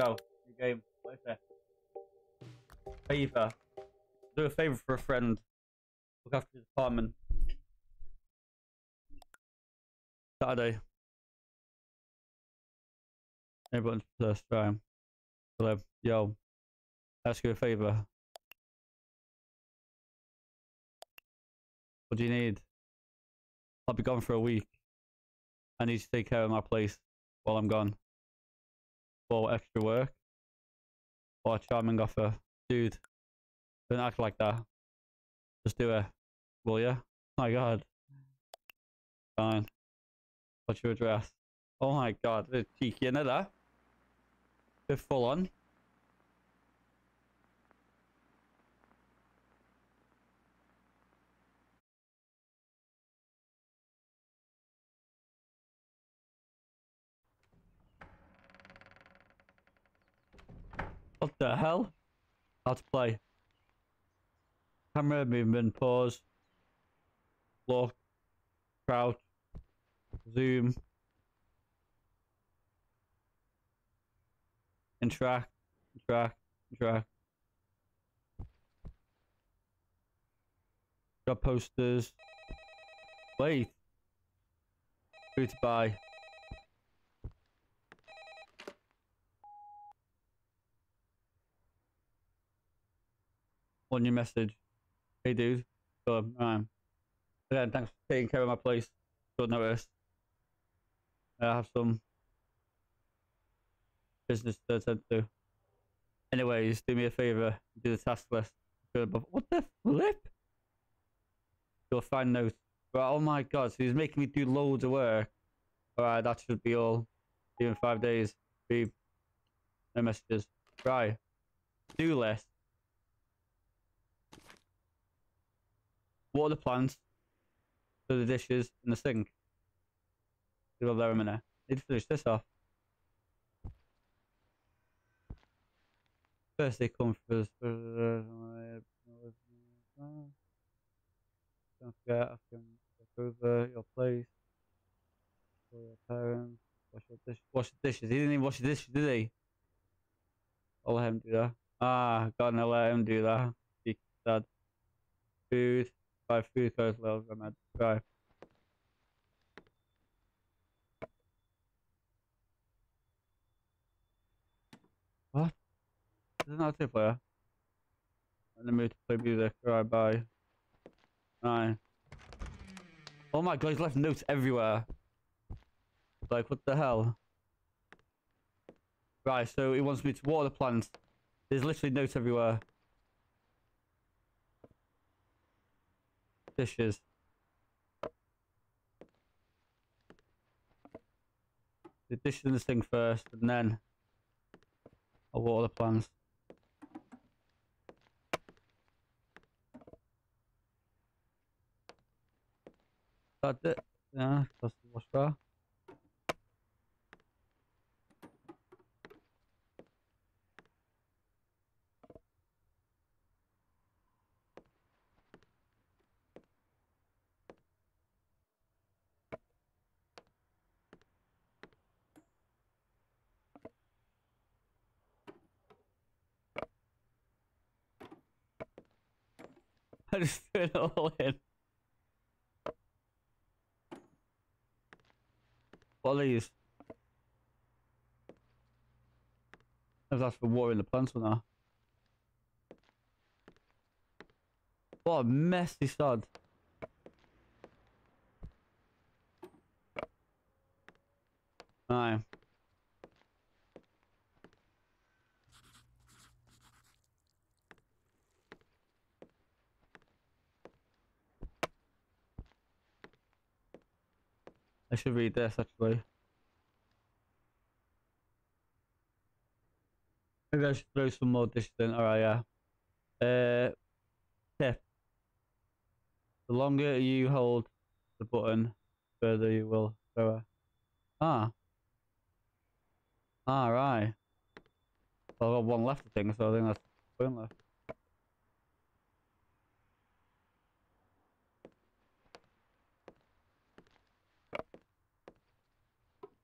go. New game. What is it? Favor. Do a favor for a friend. Look after his apartment. Saturday. Everyone's first time. Hello. Yo. Ask you a favor. What do you need? I'll be gone for a week. I need to take care of my place while I'm gone. For extra work. Or a charming offer. Dude, don't act like that. Just do it. Will ya? my god. Fine. What's your address? Oh my god, it's cheeky, isn't it? Bit full on. What the hell? How to play. Camera movement, pause, look, crouch, zoom, interact, interact, interact. Got posters. Wait. Who to buy? One new message. Hey dude. Good. Um, again, thanks for taking care of my place. Short notice. I have some business to attend to. Anyways, do me a favor. Do the task list. Good, what the flip? You'll find notes. Right, oh my god, so he's making me do loads of work. Alright, that should be all. Even five days. Be no messages. Right. Do list. Water the plants. Do the dishes in the sink. Do there a minute. Need to finish this off. First they come for us. Don't forget, I can over your place. For your parents. Wash your dish. Wash the dishes. He didn't even wash the dishes, did he? I'll let him do that. Ah, gotta let him do that. He sad. Food. Buy food goes well. I'm at drive. What? Is it not a player? In the mood to play music. Right, bye. Nine. Oh my god, he's left notes everywhere. Like, what the hell? Right, so he wants me to water the plants. There's literally notes everywhere. Dishes. The dishes in the sink first, and then I'll water the plants. That's it. Yeah, that's the bar. I just threw it all in. What are these? If that's for watering the plants or not. What a messy sod. Aye. I should read this actually. Maybe I should throw some more dishes in. Alright, yeah. Uh, tip. The longer you hold the button, the further you will throw it. Ah. All right. Well, I've got one left, I think, so I think that's pointless.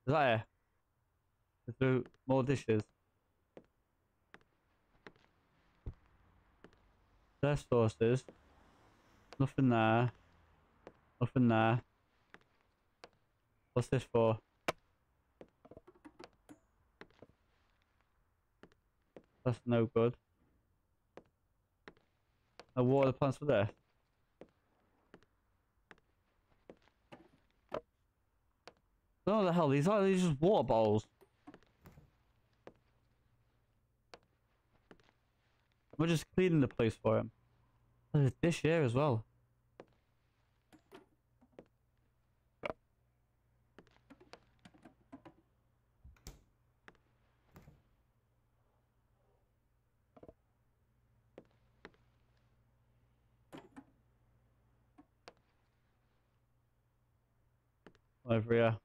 Is that? There's more dishes. There's sauces. Nothing there. Nothing there. What's this for? That's no good. A water plants for this. Oh the hell, these are these just water bowls. We're just cleaning the place for him. There's a dish here as well. Over here.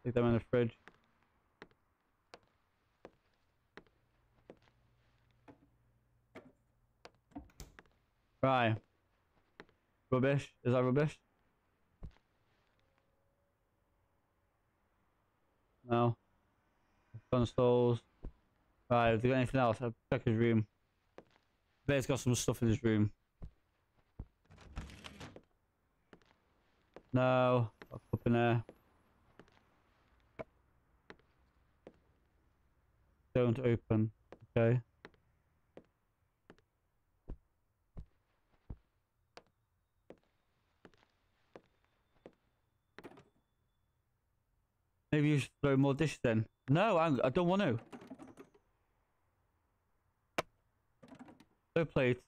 Stick them in the fridge. Right. Rubbish. Is that rubbish? No. Consoles. Right, have they got anything else? I'll check his room. Bear's got some stuff in his room. No. Up in there. Don't open. Okay. Maybe you should throw more dishes then. No, I, I don't want to. No plates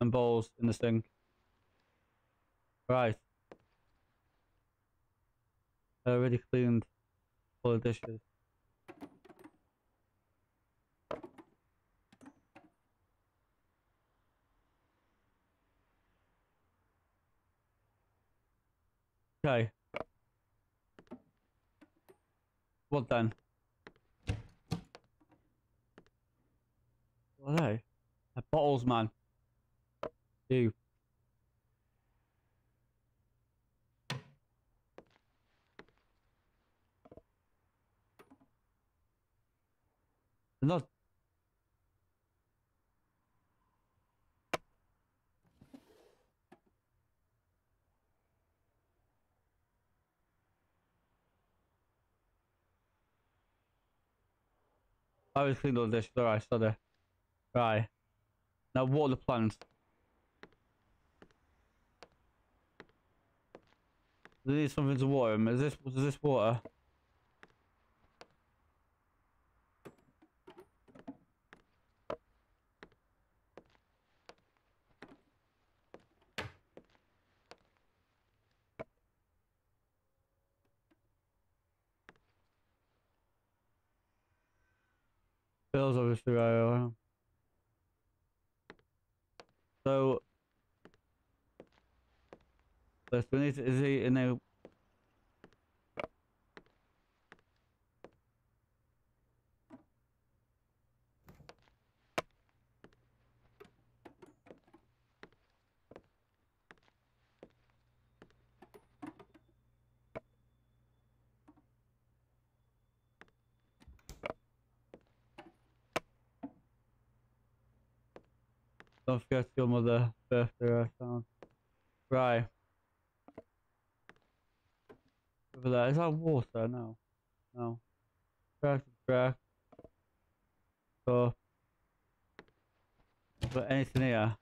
and bowls in the sink. Right. I already cleaned all the dishes. Okay. What then? What are they? They're bottles, man. Ew. They're not. I was cleaned all this. Alright, sorry. Right. Now water the plants. Do need something to water them? Is this is this water? Bill's obviously right. So, let's need is he in a Don't forget your mother birthday or uh, something. Right. Over there. Is that water? No. No. Crack, crack. So. But anything here?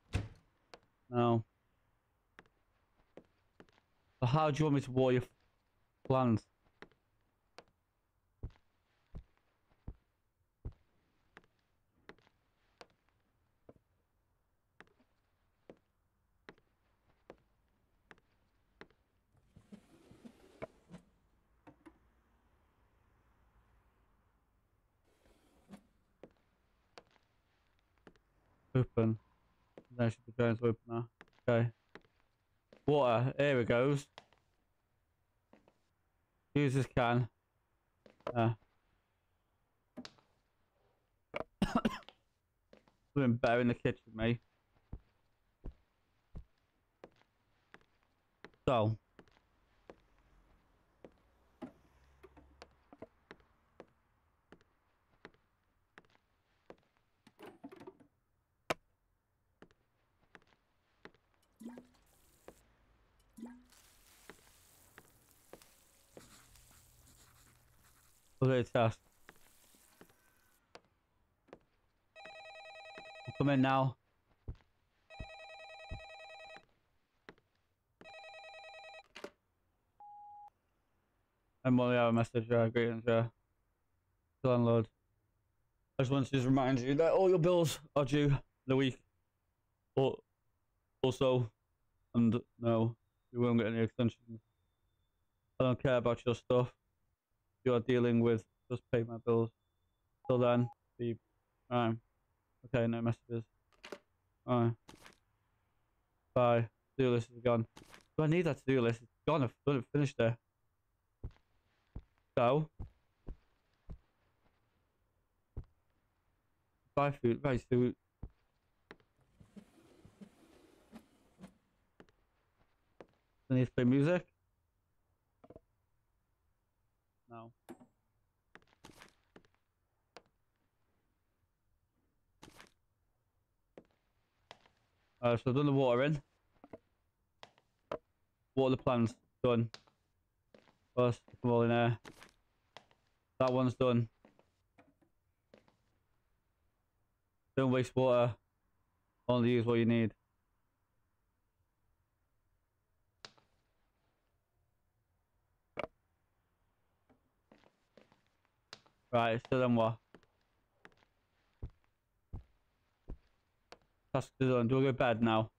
No. But how do you want me to water your plants? Open. There should be going to open now. Okay. Water. Here it goes. Use this can. Uh. Something better in the kitchen, mate. So. Task. Come in now. And well, yeah, a message, uh, greetings, yeah. Landlord. I just wanted to just remind you that all your bills are due the week. But also, and no, you won't get any extensions. I don't care about your stuff. You are dealing with just pay my bills. Till then, be alright. Okay, no messages. Alright. Bye. Do list is gone. Do I need that to do list? It's gone. I've done it finished there. So buy food, buy food. I need to play music. No. Uh, so I've done the water in. Water the plants, done. First, them all in there. That one's done. Don't waste water. Only use what you need. Right, so then what? Tasks are done. Do I go to bed now?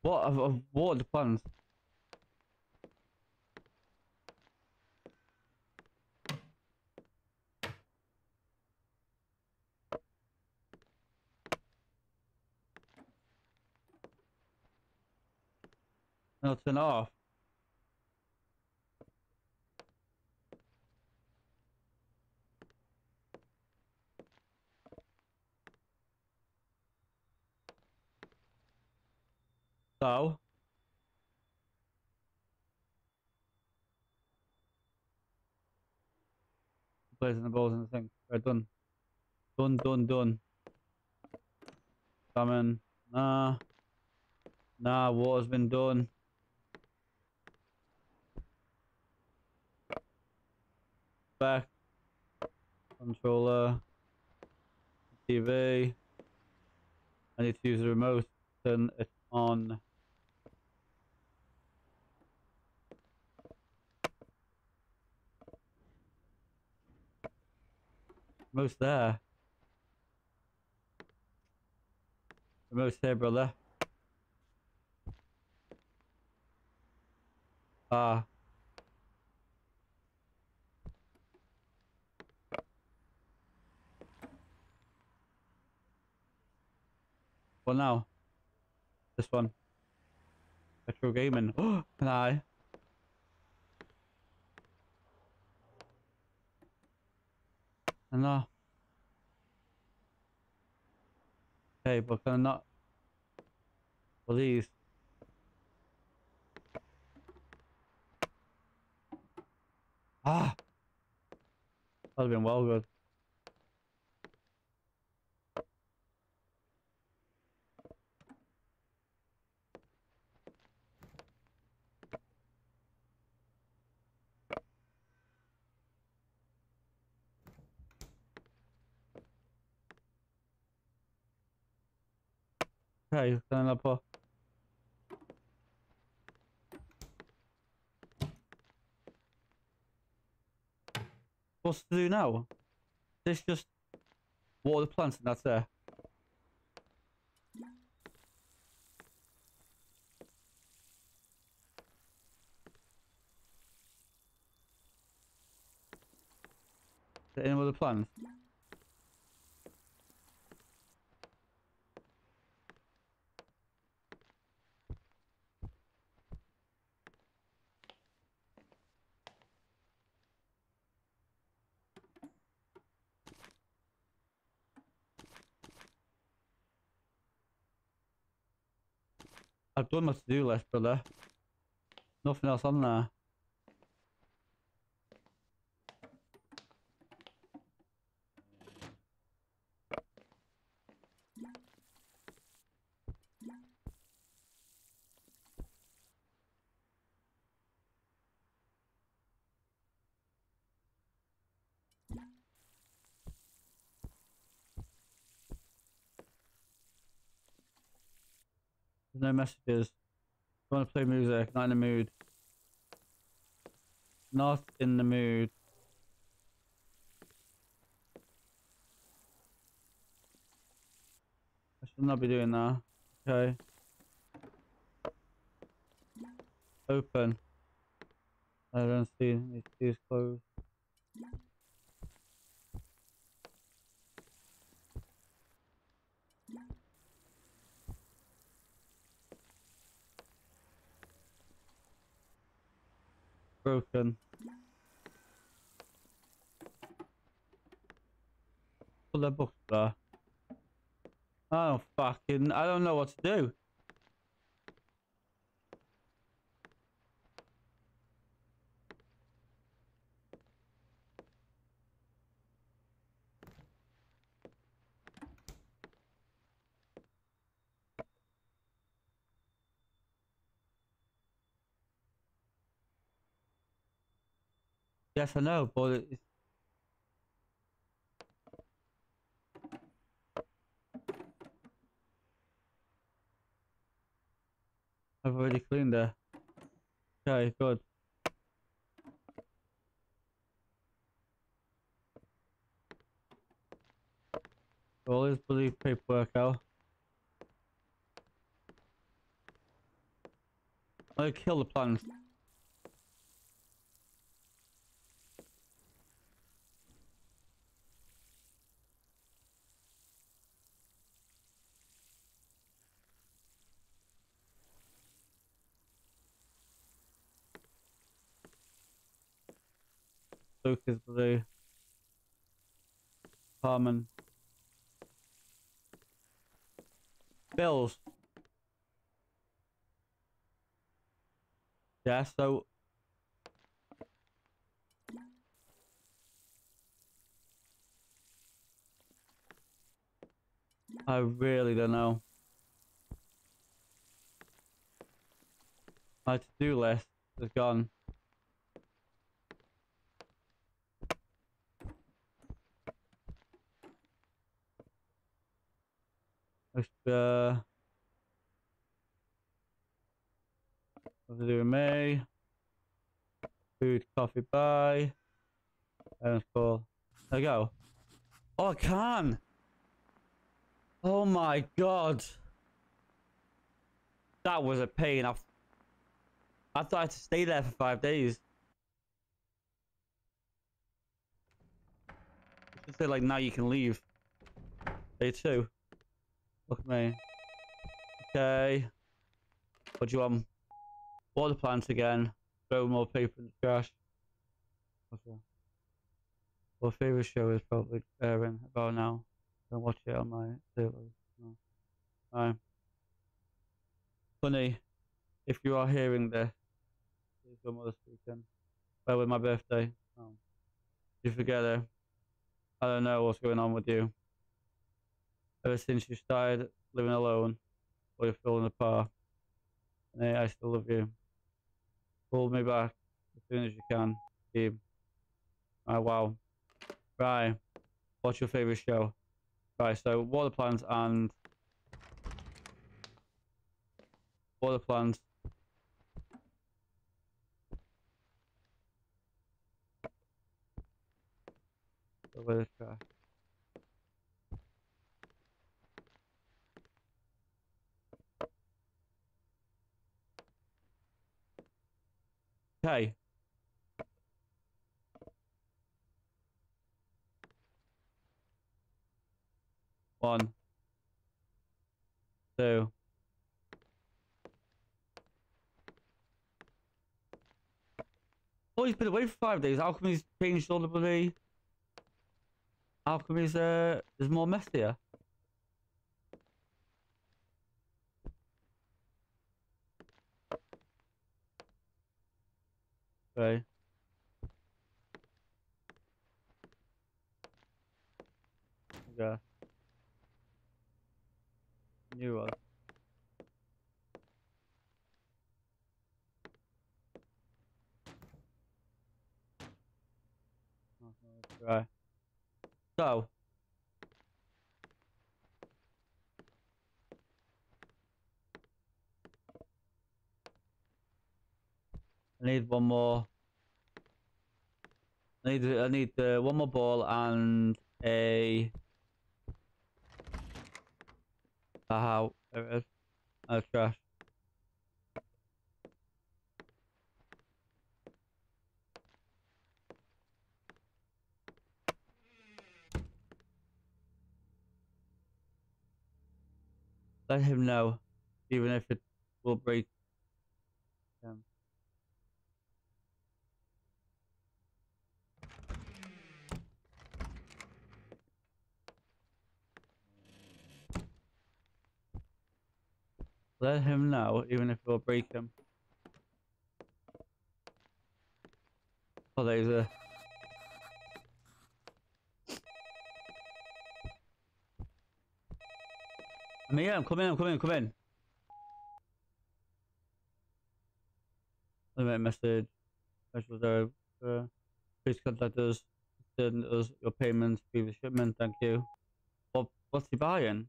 What? I've watered the plants. No, turn off. So. Placing the balls in the thing. Right, done. Done, done, done. Salmon. Nah. Nah, water's been done. Back. Controller. TV. I need to use the remote. Turn it on. Remote's there. Remote's there, brother. Ah. What now? This one. Retro gaming. Oh, can I? No. Okay, but can I not? Please. Ah! That'd have been well good. Put? What's to do now? This just water the plants and that's there. Any other plants? I've done my to-do list, brother. Nothing else on there. There's no messages. I want to play music. Not in the mood. Not in the mood. I should not be doing that. Okay. Open. I don't see keys closed. Broken. Put the books there. Don't oh, fucking, I don't know what to do. Yes, I know, but it's I've already cleaned there. Okay, good. All his bloody paperwork out. I kill the plants. Luke is blue. Harmon. Bills. Yeah, so I really don't know. My to-do list is gone. Let's uh to do in May. Food, coffee, buy. Parents call. There we go. Oh I can! Oh my god. That was a pain. I, I thought I had to stay there for five days. Just say like now you can leave. Day two. Look at me. Okay. What do you want? Water plants again. Throw more paper in the trash. What's that? Well, favorite show is probably airing about now. Don't watch it on my server. No. Right. Funny, if you are hearing this, please go mother speaking. Where was my birthday? Oh. You forget it. I don't know what's going on with you. Ever since you started living alone, or you're falling apart, and I still love you. Pull me back as soon as you can, team. Oh wow. Right. What's your favorite show? Right, so water plants and water plants. Where the trash? Okay. One. Two. Oh, he's been away for five days. He's changed all the bloody... He's, uh, there's more mess here? though. Yeah. New one. Right. So. I need one more. I need I need uh, one more ball and a. Ah, there it is. Oh, trash. Let him know, even if it will break him. Let him know, even if it will break him. Oh, there's a. I'm here, I'm coming, I'm coming, I'm coming. Limit message. Special there. Uh, please contact us. Send us your payments, previous shipment, thank you. What, what's he buying?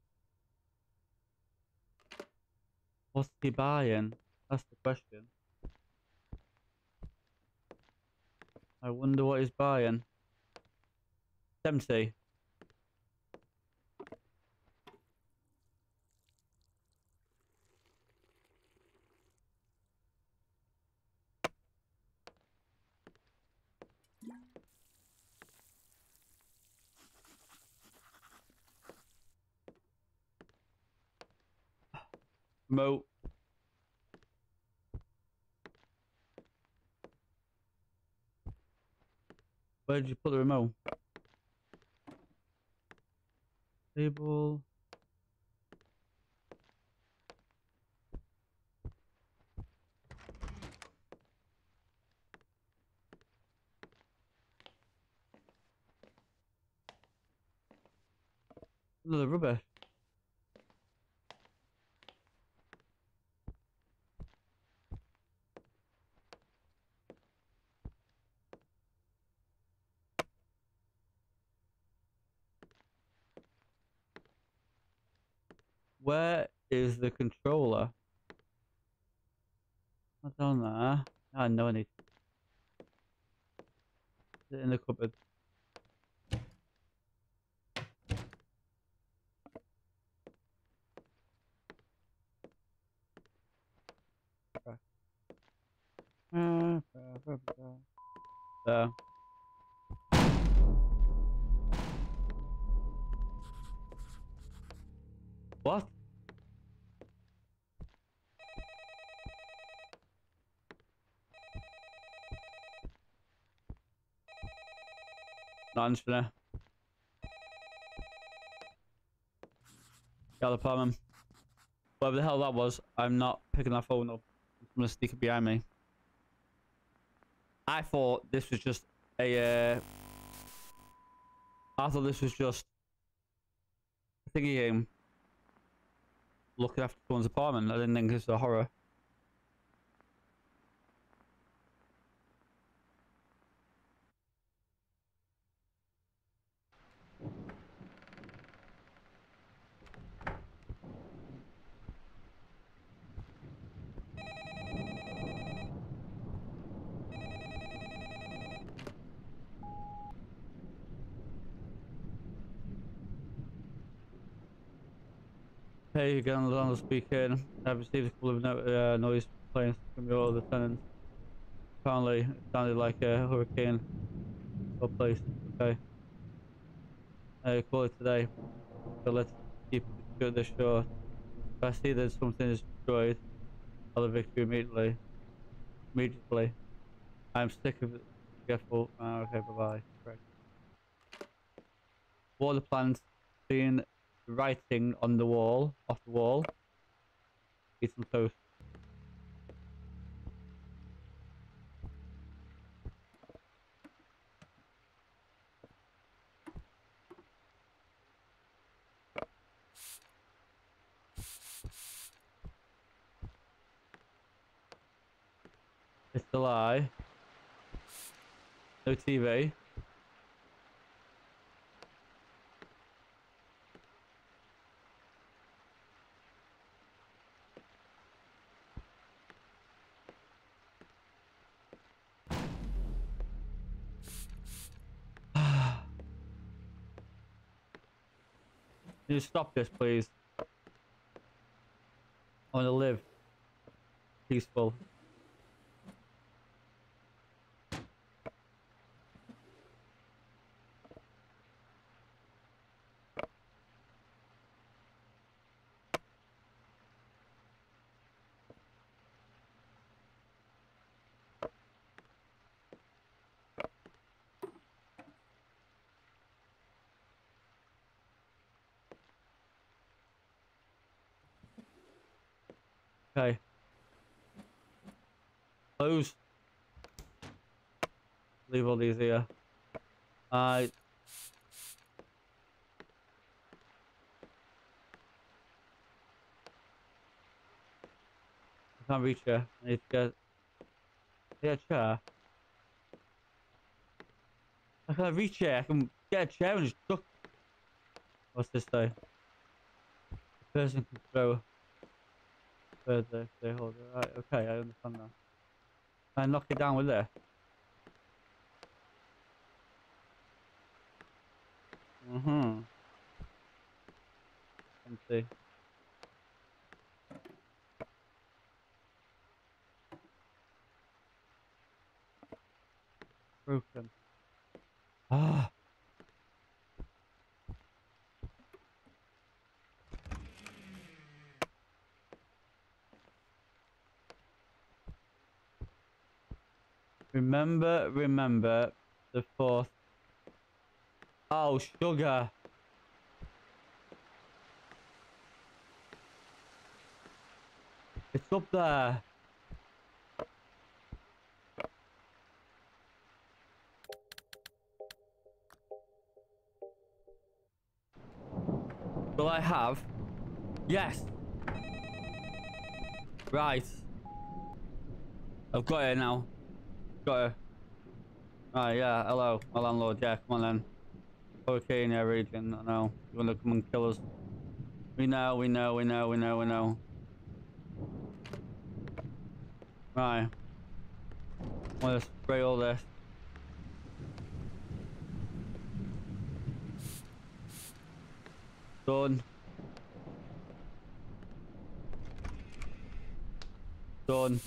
What's he buying? That's the question. I wonder what he's buying. 70. Mo. Where did you put the remote? Table. Another rubber. The problem. Whatever the hell that was, I'm not picking that phone up. I'm gonna stick it behind me. I thought this was just a. Uh, I thought this was just a thingy game. Looking after someone's apartment. I didn't think this was a horror. Hey, again, Lando speaking. I've received a couple of no uh, noise complaints from your other tenants. Apparently, it sounded like a hurricane or place. Okay. I call it today. So let's keep this short. If I see that something is destroyed, I'll evict you immediately. Immediately. I'm sick of it. Forgetful. Ah, okay, bye bye. Correct. Water plants being writing on the wall, off the wall. Eat some toast. It's a lie. No TV. You stop this, please? I want to live peaceful. Okay. Close. Leave these here. I. I can't reach her. I need to get. Get a chair. I can't reach it. I can get a chair and just duck. What's this say? Person can throw further they hold it. Right, okay, I understand now. And knock it down with it. Mm-hmm. Let's see. Broken. Ah. Remember, remember the fourth. Oh, sugar. It's up there. Will I have? Yes. Right. I've got it now. Got it. Ah, yeah, hello, my landlord, yeah, come on then. Okay region, I know. You wanna come and kill us? We know, we know, we know, we know, we know. Right. Gonna spray all this. Done. Done.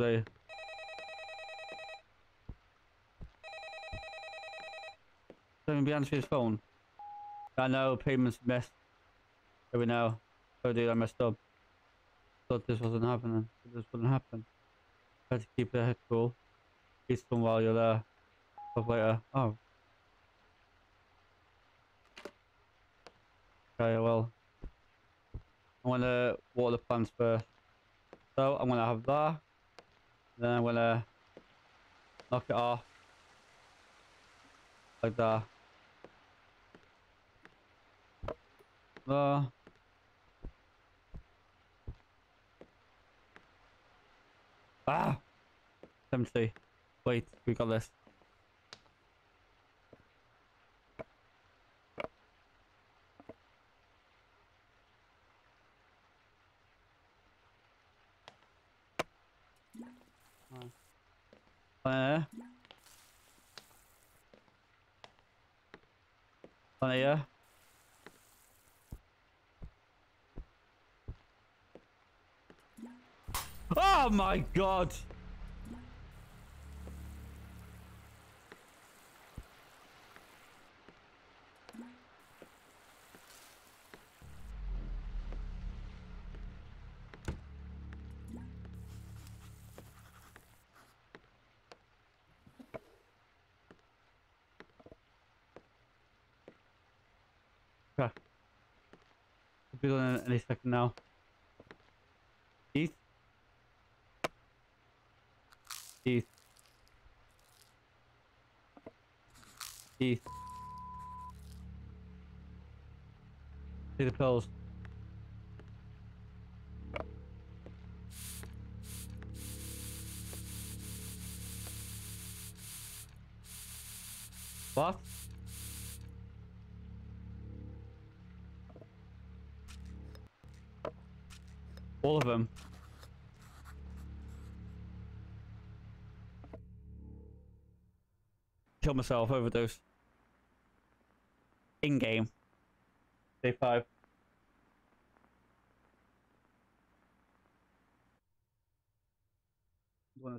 Tutaj. Don't be answering his phone. I know payments missed. every now. Oh dude, I messed up. Thought this wasn't happening. This wouldn't happen. To keep the head cool. Peaceful while you're there. Stuff later. Oh. Okay, well. I'm gonna water the plants first. So I'm gonna have that. Then I'm gonna knock it off. Like that. Uh, ah! Empty. Wait, we got this. Uh, on here. Oh my god! Be done any second now. Eat. Teeth. Teeth. See the pills. What? All of them. Kill myself, overdose. In game. Day five.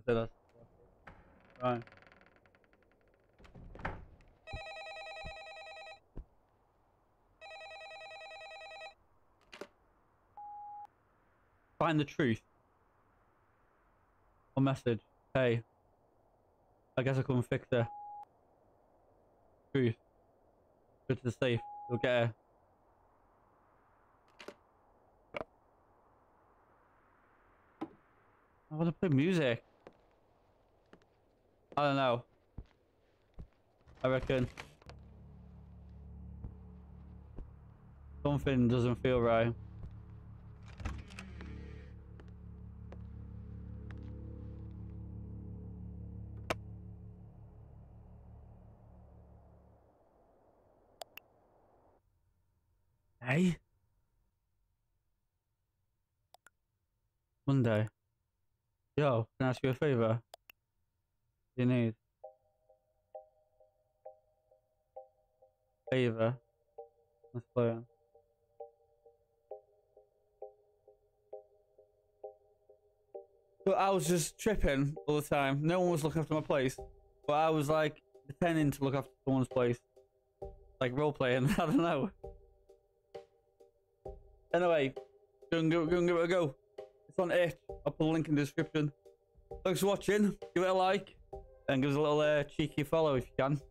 say. Right. Find the truth. A message. Hey. I guess I come and fix it. Truth. Go to the safe. You'll get her. I want to play music. I don't know. I reckon something doesn't feel right. Hey? Monday. Yo, can I ask you a favor? You need favor. Let's play on. But I was just tripping all the time. No one was looking after my place. But I was like pretending to look after someone's place. Like role playing, I don't know. Anyway, go and, go, go and give it a go. It's on it. I'll put a link in the description. Thanks for watching. Give it a like and give us a little uh, cheeky follow if you can.